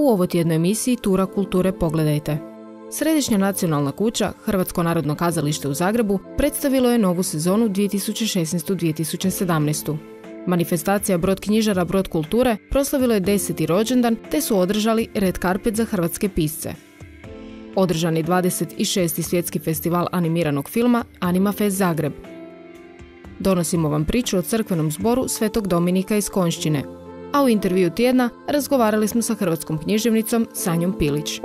U ovoj tjednoj emisiji Tura kulture pogledajte. Središnja nacionalna kuća, Hrvatsko narodno kazalište u Zagrebu, predstavilo je novu sezonu 2016-2017. Manifestacija Brod knjižara Brod kulture proslavilo je deseti rođendan te su održali red karpet za hrvatske pisce. Održani 26. svjetski festival animiranog filma Anima Fest Zagreb. Donosimo vam priču o crkvenom zboru Svetog Dominika iz Konšćine, a u intervju tjedna razgovarali smo sa hrvatskom književnicom Sanjom Pilić.